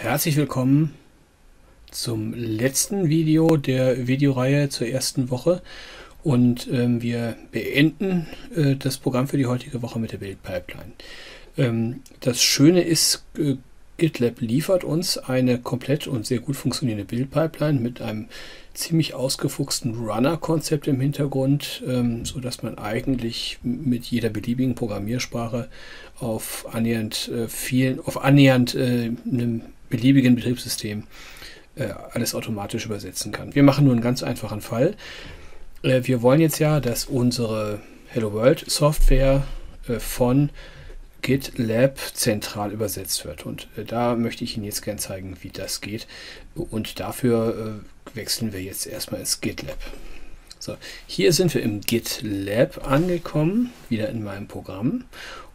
Herzlich willkommen zum letzten Video der Videoreihe zur ersten Woche und ähm, wir beenden äh, das Programm für die heutige Woche mit der Bildpipeline. Ähm, das Schöne ist, äh, GitLab liefert uns eine komplett und sehr gut funktionierende Bildpipeline mit einem ziemlich ausgefuchsten Runner-Konzept im Hintergrund, ähm, so dass man eigentlich mit jeder beliebigen Programmiersprache auf annähernd äh, vielen, auf annähernd äh, einem beliebigen Betriebssystem äh, alles automatisch übersetzen kann. Wir machen nur einen ganz einfachen Fall. Äh, wir wollen jetzt ja, dass unsere Hello World Software äh, von GitLab zentral übersetzt wird. Und äh, da möchte ich Ihnen jetzt gerne zeigen, wie das geht. Und dafür äh, wechseln wir jetzt erstmal ins GitLab. So, hier sind wir im GitLab angekommen, wieder in meinem Programm.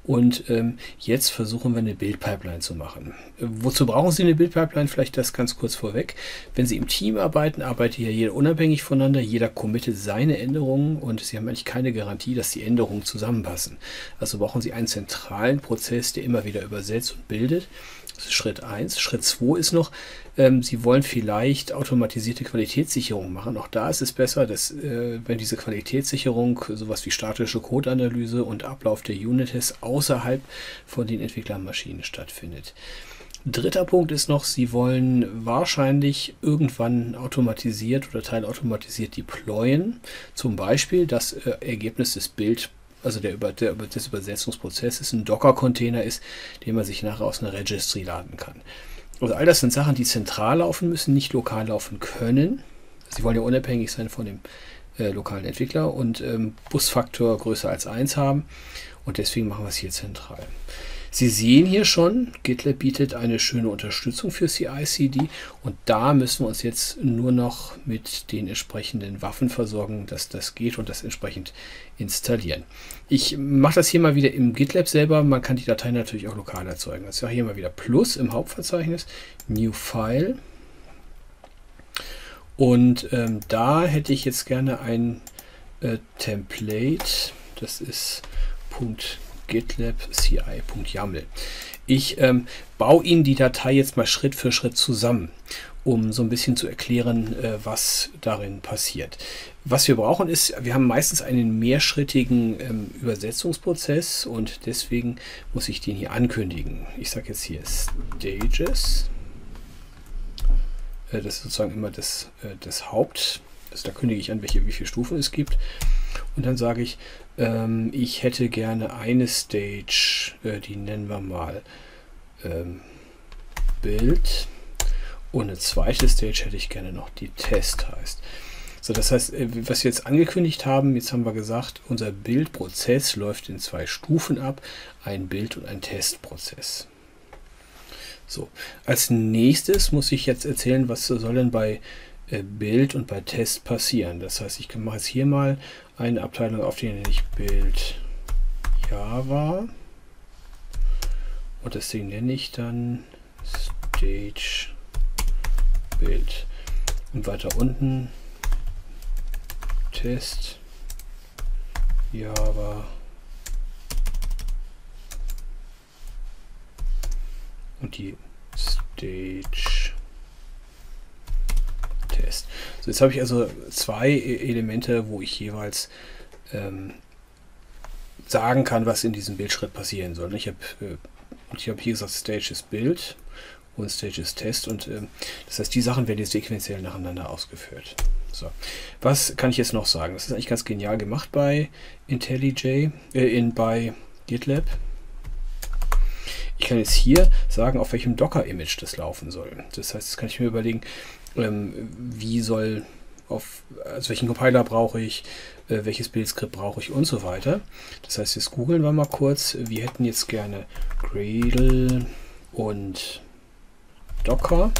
Und ähm, jetzt versuchen wir eine Bildpipeline zu machen. Äh, wozu brauchen Sie eine Bildpipeline? Vielleicht das ganz kurz vorweg. Wenn Sie im Team arbeiten, arbeitet ja jeder unabhängig voneinander. Jeder committet seine Änderungen und Sie haben eigentlich keine Garantie, dass die Änderungen zusammenpassen. Also brauchen Sie einen zentralen Prozess, der immer wieder übersetzt und bildet. Das ist Schritt 1. Schritt 2 ist noch, ähm, Sie wollen vielleicht automatisierte Qualitätssicherung machen. Auch da ist es besser, dass äh, wenn diese Qualitätssicherung, sowas wie statische Codeanalyse und Ablauf der Unit-Tests außerhalb von den Entwicklermaschinen stattfindet. Dritter Punkt ist noch, Sie wollen wahrscheinlich irgendwann automatisiert oder teilautomatisiert deployen. Zum Beispiel das äh, Ergebnis des Bild also der, über, der des Übersetzungsprozesses ein Docker-Container ist, den man sich nachher aus einer Registry laden kann. Also all das sind Sachen, die zentral laufen müssen, nicht lokal laufen können. Sie wollen ja unabhängig sein von dem äh, lokalen Entwickler und ähm, Busfaktor größer als 1 haben. Und deswegen machen wir es hier zentral. Sie sehen hier schon, GitLab bietet eine schöne Unterstützung für CI/CD und da müssen wir uns jetzt nur noch mit den entsprechenden Waffen versorgen, dass das geht und das entsprechend installieren. Ich mache das hier mal wieder im GitLab selber. Man kann die Datei natürlich auch lokal erzeugen. Also hier mal wieder Plus im Hauptverzeichnis, New File. Und ähm, da hätte ich jetzt gerne ein äh, Template. Das ist Punkt GitLab CI.yaml. Ich ähm, baue Ihnen die Datei jetzt mal Schritt für Schritt zusammen, um so ein bisschen zu erklären, äh, was darin passiert. Was wir brauchen ist, wir haben meistens einen mehrschrittigen ähm, Übersetzungsprozess und deswegen muss ich den hier ankündigen. Ich sage jetzt hier Stages. Äh, das ist sozusagen immer das, äh, das Haupt. Also da kündige ich an, welche, wie viele Stufen es gibt. Und dann sage ich, ähm, ich hätte gerne eine Stage, äh, die nennen wir mal ähm, Bild. Und eine zweite Stage hätte ich gerne noch, die Test heißt. So, das heißt, äh, was wir jetzt angekündigt haben, jetzt haben wir gesagt, unser Bildprozess läuft in zwei Stufen ab, ein Bild- und ein Testprozess. So, als nächstes muss ich jetzt erzählen, was soll denn bei Bild und bei Test passieren. Das heißt, ich mache jetzt hier mal eine Abteilung auf, die nenne ich Bild Java. Und deswegen nenne ich dann Stage Bild. Und weiter unten Test Java. Und die Stage Test. So, jetzt habe ich also zwei e- Elemente, wo ich jeweils ähm, sagen kann, was in diesem Bildschritt passieren soll. Ich habe äh, hab hier gesagt, Stage ist Bild und Stage ist Test. Und äh, das heißt, die Sachen werden jetzt sequenziell nacheinander ausgeführt. So, was kann ich jetzt noch sagen? Das ist eigentlich ganz genial gemacht bei IntelliJ, äh, in, bei GitLab. Ich kann jetzt hier sagen, auf welchem Docker-Image das laufen soll. Das heißt, jetzt kann ich mir überlegen, ähm, wie soll auf, also welchen Compiler brauche ich, äh, welches Bildskript brauche ich und so weiter. Das heißt, jetzt googeln wir mal kurz. Wir hätten jetzt gerne Gradle und Docker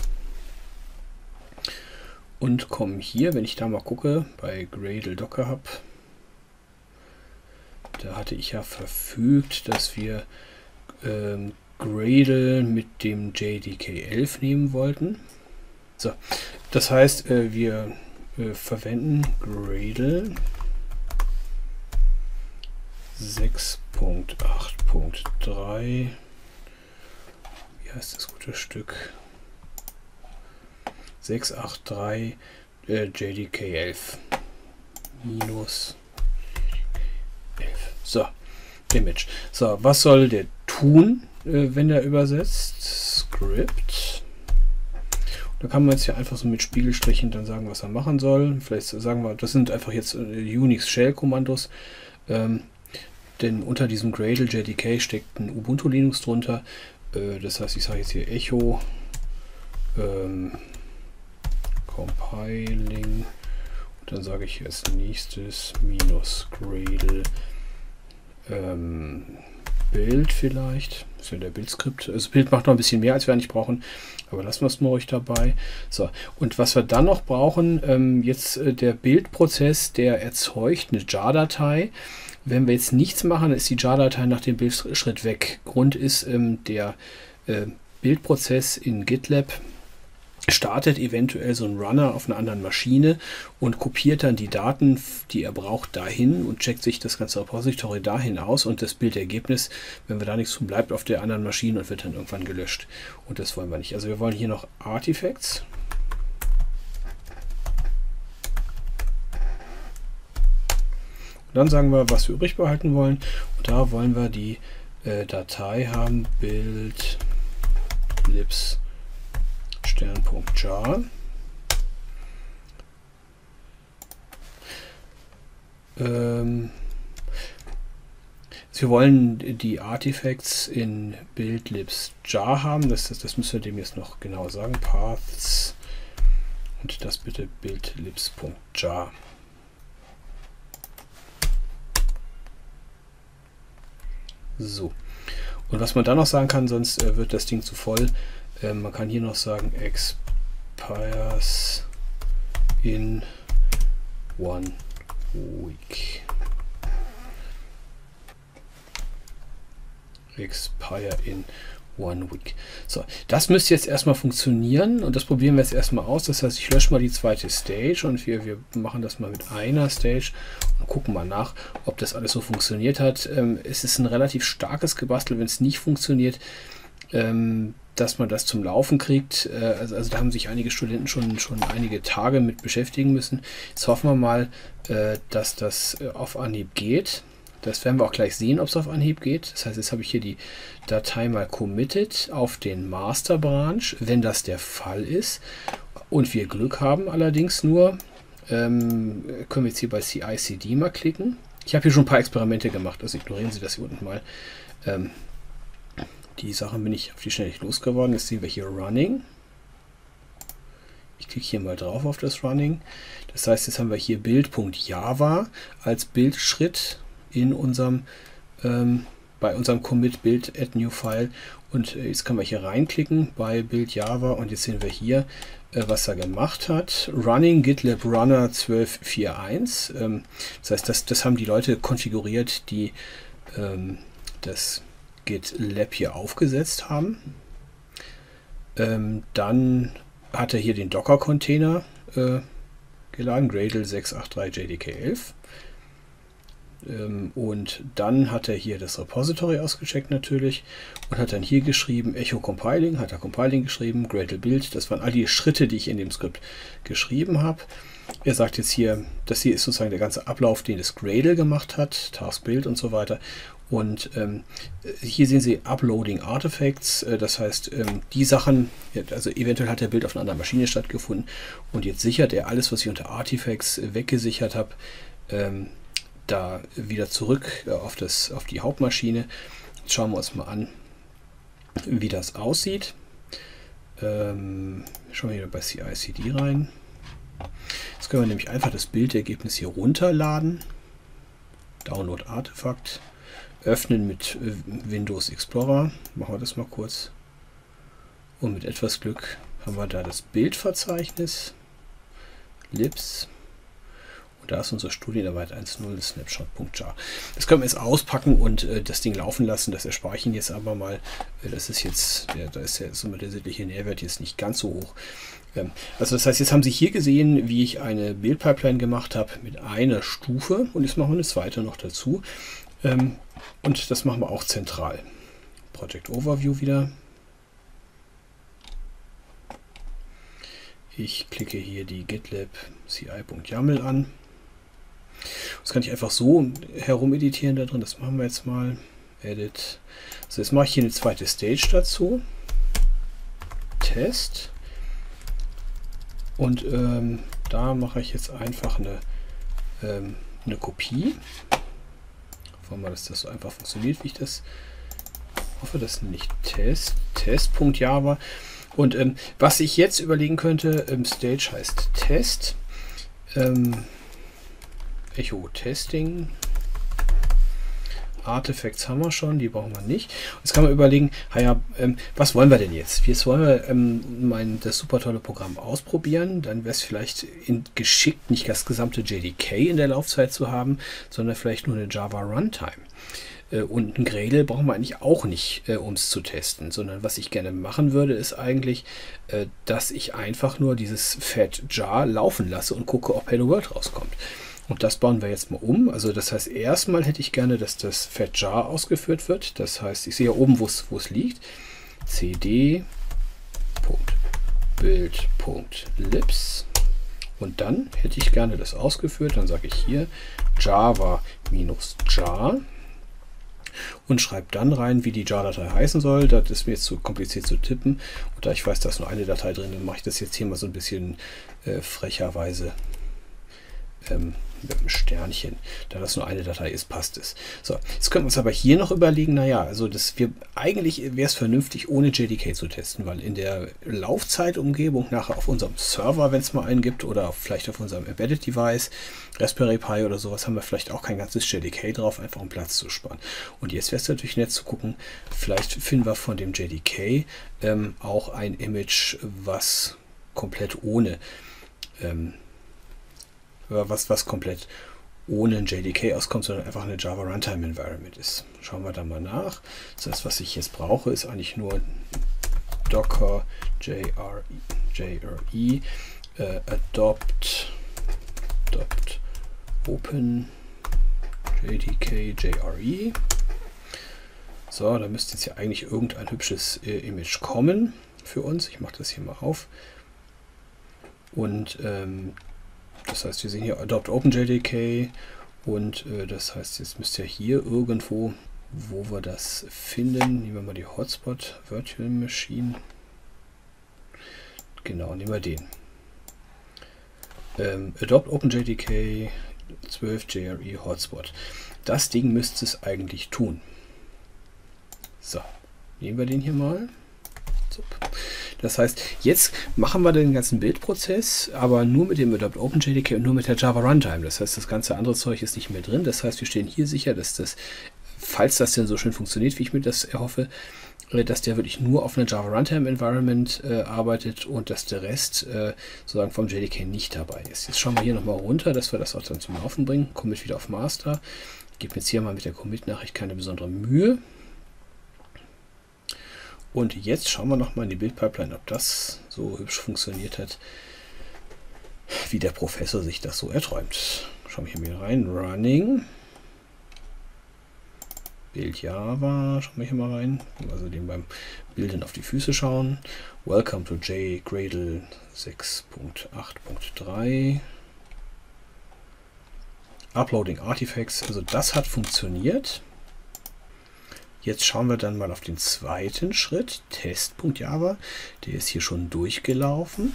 und kommen hier, wenn ich da mal gucke, bei Gradle Docker Hub, da hatte ich ja verfügt, dass wir ähm, Gradle mit dem JDK 11 nehmen wollten. So, das heißt, äh, wir äh, verwenden Gradle 6.8.3. Wie heißt das gute Stück? 683 äh, JDK11 minus 11. So, Image. So, was soll der tun, äh, wenn er übersetzt? Script. Da kann man jetzt hier einfach so mit Spiegelstrichen dann sagen, was er machen soll. Vielleicht sagen wir, das sind einfach jetzt äh, Unix Shell Kommandos. Ähm, denn unter diesem Gradle JDK steckt ein Ubuntu Linux drunter. Äh, das heißt, ich sage jetzt hier Echo ähm, Compiling und dann sage ich als nächstes minus Gradle ähm, Bild vielleicht. Das ist ja der Bildskript. Also Bild macht noch ein bisschen mehr, als wir eigentlich brauchen. Aber lassen wir es mal euch dabei. So, und was wir dann noch brauchen, ähm, jetzt äh, der Bildprozess, der erzeugt eine JAR-Datei. Wenn wir jetzt nichts machen, ist die JAR-Datei nach dem Bildschritt weg. Grund ist, ähm, der äh, Bildprozess in GitLab startet eventuell so ein Runner auf einer anderen Maschine und kopiert dann die Daten, die er braucht, dahin und checkt sich das ganze Repository dahin aus und das Bildergebnis, wenn wir da nichts tun, bleibt auf der anderen Maschine und wird dann irgendwann gelöscht. Und das wollen wir nicht. Also wir wollen hier noch Artifacts. Und dann sagen wir, was wir übrig behalten wollen. Und da wollen wir die äh, Datei haben, Bild libs Stern.jar. Ähm, wir wollen die Artifacts in BuildLibs jar haben. Das, das, das müssen wir dem jetzt noch genau sagen. Paths und das bitte BuildLibs.jar. So. Und was man dann noch sagen kann, sonst äh, wird das Ding zu voll, ähm, man kann hier noch sagen expires in one week. Expire in one week. So, das müsste jetzt erstmal funktionieren und das probieren wir jetzt erstmal aus. Das heißt, ich lösche mal die zweite Stage und wir, wir machen das mal mit einer Stage und gucken mal nach, ob das alles so funktioniert hat. Ähm, es ist ein relativ starkes Gebastel, wenn es nicht funktioniert. Ähm, dass man das zum Laufen kriegt. Äh, also, also, da haben sich einige Studenten schon, schon einige Tage mit beschäftigen müssen. Jetzt hoffen wir mal, äh, dass das äh, auf Anhieb geht. Das werden wir auch gleich sehen, ob es auf Anhieb geht. Das heißt, jetzt habe ich hier die Datei mal committed auf den Master Branch. Wenn das der Fall ist und wir Glück haben allerdings nur, ähm, können wir jetzt hier bei CICD mal klicken. Ich habe hier schon ein paar Experimente gemacht, also ignorieren Sie das hier unten mal. Ähm, die Sachen bin ich auf die Schnelle losgeworden. Jetzt sehen wir hier Running. Ich klicke hier mal drauf auf das Running. Das heißt, jetzt haben wir hier Bild.java als Bildschritt in unserem ähm, bei unserem Commit Bild Add New File und äh, jetzt können wir hier reinklicken bei Bild Java und jetzt sehen wir hier, äh, was er gemacht hat. Running GitLab Runner 12.4.1. Ähm, das heißt, das, das haben die Leute konfiguriert, die ähm, das GitLab hier aufgesetzt haben. Ähm, dann hat er hier den Docker-Container äh, geladen, Gradle 683 JDK11. Ähm, und dann hat er hier das Repository ausgecheckt natürlich und hat dann hier geschrieben Echo Compiling, hat er Compiling geschrieben, Gradle Build, das waren all die Schritte, die ich in dem Skript geschrieben habe. Er sagt jetzt hier, das hier ist sozusagen der ganze Ablauf, den das Gradle gemacht hat, Task Build und so weiter. Und ähm, hier sehen Sie Uploading Artifacts, äh, das heißt, ähm, die Sachen, also eventuell hat der Bild auf einer anderen Maschine stattgefunden und jetzt sichert er alles, was ich unter Artifacts äh, weggesichert habe, ähm, da wieder zurück äh, auf, das, auf die Hauptmaschine. Jetzt schauen wir uns mal an, wie das aussieht. Ähm, schauen wir wieder bei CICD rein. Jetzt können wir nämlich einfach das Bildergebnis hier runterladen. Download Artefakt öffnen mit äh, Windows Explorer. Machen wir das mal kurz. Und mit etwas Glück haben wir da das Bildverzeichnis, Libs. Und da ist unsere Studienarbeit 1.0 Snapshot.jar. Das können wir jetzt auspacken und äh, das Ding laufen lassen. Das erspare ich Ihnen jetzt aber mal. Äh, das ist jetzt, der, da ist ja immer der sittliche Nährwert jetzt nicht ganz so hoch. Ähm, also das heißt, jetzt haben Sie hier gesehen, wie ich eine Bildpipeline gemacht habe mit einer Stufe. Und jetzt machen wir eine zweite noch dazu. Ähm, und das machen wir auch zentral. Project Overview wieder. Ich klicke hier die GitLab CI.yaml an. Das kann ich einfach so herum editieren da drin. Das machen wir jetzt mal. Edit. So, jetzt mache ich hier eine zweite Stage dazu. Test. Und ähm, da mache ich jetzt einfach eine, ähm, eine Kopie. Hoffen wir, dass das so einfach funktioniert, wie ich das hoffe. Das nicht Test. Test.java. Und ähm, was ich jetzt überlegen könnte, ähm, Stage heißt Test. Echo Testing. Artifacts haben wir schon, die brauchen wir nicht. Jetzt kann man überlegen, ja, ähm, was wollen wir denn jetzt? Jetzt wollen wir ähm, mein, das super tolle Programm ausprobieren. Dann wäre es vielleicht geschickt, nicht das gesamte JDK in der Laufzeit zu haben, sondern vielleicht nur eine Java Runtime. Äh, und ein Gradle brauchen wir eigentlich auch nicht, äh, um es zu testen, sondern was ich gerne machen würde, ist eigentlich, äh, dass ich einfach nur dieses Fat Jar laufen lasse und gucke, ob Hello World rauskommt. Und das bauen wir jetzt mal um. Also das heißt, erstmal hätte ich gerne, dass das Fat Jar ausgeführt wird. Das heißt, ich sehe hier oben, wo es liegt. cd.build.libs und dann hätte ich gerne das ausgeführt. Dann sage ich hier java-jar und schreibe dann rein, wie die jar-Datei heißen soll. Das ist mir jetzt zu kompliziert zu tippen. Und da ich weiß, da ist nur eine Datei drin, dann mache ich das jetzt hier mal so ein bisschen äh, frecherweise ähm, mit einem Sternchen. Da das nur eine Datei ist, passt es. So, jetzt können wir uns aber hier noch überlegen, naja, also das wir eigentlich wäre es vernünftig, ohne JDK zu testen, weil in der Laufzeitumgebung nachher auf unserem Server, wenn es mal einen gibt, oder vielleicht auf unserem Embedded Device, Raspberry Pi oder sowas, haben wir vielleicht auch kein ganzes JDK drauf, einfach um Platz zu sparen. Und jetzt wäre es natürlich nett zu gucken, vielleicht finden wir von dem JDK ähm, auch ein Image, was komplett ohne ähm, was, was komplett ohne ein JDK auskommt, sondern einfach eine Java Runtime Environment ist. Schauen wir da mal nach. Das heißt, was ich jetzt brauche, ist eigentlich nur Docker JRE, JRE äh, adopt, adopt open JDK JRE. So, da müsste jetzt ja eigentlich irgendein hübsches äh, Image kommen für uns. Ich mache das hier mal auf. Und ähm, das heißt, wir sehen hier Adopt OpenJDK und äh, das heißt, jetzt müsste ja hier irgendwo, wo wir das finden, nehmen wir mal die Hotspot Virtual Machine. Genau, nehmen wir den. Ähm, Adopt OpenJDK 12 JRE Hotspot. Das Ding müsste es eigentlich tun. So, nehmen wir den hier mal. Das heißt, jetzt machen wir den ganzen Bildprozess, aber nur mit dem Adopt OpenJDK und nur mit der Java Runtime. Das heißt, das ganze andere Zeug ist nicht mehr drin. Das heißt, wir stehen hier sicher, dass das, falls das denn so schön funktioniert, wie ich mir das erhoffe, äh, dass der wirklich nur auf einer Java Runtime Environment äh, arbeitet und dass der Rest äh, sozusagen vom JDK nicht dabei ist. Jetzt schauen wir hier nochmal runter, dass wir das auch dann zum Laufen bringen. Commit wieder auf Master. Gebe jetzt hier mal mit der Commit-Nachricht keine besondere Mühe. Und jetzt schauen wir noch mal in die Bildpipeline, ob das so hübsch funktioniert hat, wie der Professor sich das so erträumt. Schauen wir hier mal rein. Running. Bild Java. Schauen wir hier mal rein. Also dem beim Bilden auf die Füße schauen. Welcome to JGradle 6.8.3. Uploading Artifacts. Also das hat funktioniert. Jetzt schauen wir dann mal auf den zweiten Schritt, Test.java. Der ist hier schon durchgelaufen.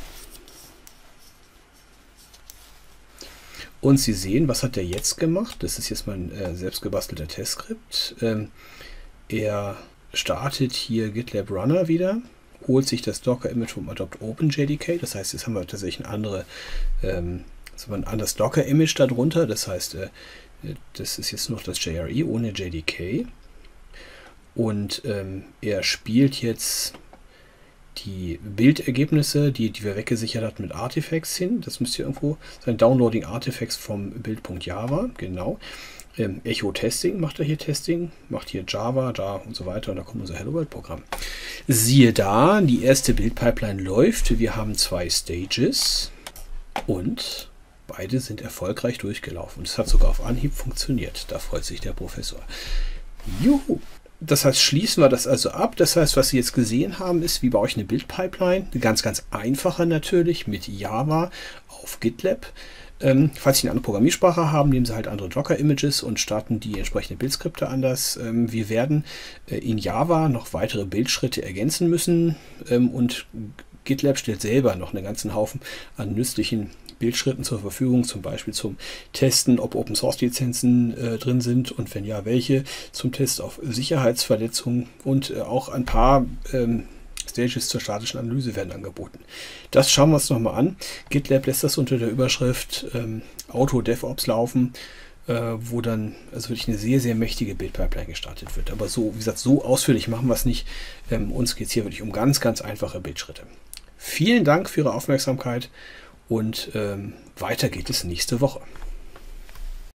Und Sie sehen, was hat er jetzt gemacht? Das ist jetzt mein äh, selbst gebastelter Testskript. Ähm, er startet hier GitLab Runner wieder, holt sich das Docker-Image vom Adopt OpenJDK. Das heißt, jetzt haben wir tatsächlich ein, andere, ähm, ein anderes Docker-Image darunter. Das heißt, äh, das ist jetzt noch das JRE ohne JDK. Und ähm, er spielt jetzt die Bildergebnisse, die, die wir weggesichert hatten, mit Artifacts hin. Das müsste irgendwo sein. Downloading Artifacts vom Bild.java, genau. Ähm, Echo Testing macht er hier Testing, macht hier Java, da und so weiter. Und da kommt unser Hello World Programm. Siehe da, die erste Bildpipeline läuft. Wir haben zwei Stages und beide sind erfolgreich durchgelaufen. Das hat sogar auf Anhieb funktioniert. Da freut sich der Professor. Juhu! Das heißt, schließen wir das also ab. Das heißt, was Sie jetzt gesehen haben, ist, wie baue ich eine Bildpipeline. Eine ganz, ganz einfache natürlich mit Java auf GitLab. Ähm, falls Sie eine andere Programmiersprache haben, nehmen Sie halt andere Docker-Images und starten die entsprechenden Bildskripte anders. Ähm, wir werden äh, in Java noch weitere Bildschritte ergänzen müssen ähm, und GitLab stellt selber noch einen ganzen Haufen an nützlichen Bildschritten zur Verfügung, zum Beispiel zum Testen, ob Open Source Lizenzen äh, drin sind und wenn ja, welche, zum Test auf Sicherheitsverletzungen und äh, auch ein paar ähm, Stages zur statischen Analyse werden angeboten. Das schauen wir uns nochmal an. GitLab lässt das unter der Überschrift ähm, Auto DevOps laufen, äh, wo dann also wirklich eine sehr, sehr mächtige Bildpipeline gestartet wird. Aber so, wie gesagt, so ausführlich machen wir es nicht. Ähm, uns geht es hier wirklich um ganz, ganz einfache Bildschritte. Vielen Dank für Ihre Aufmerksamkeit und ähm, weiter geht es nächste Woche.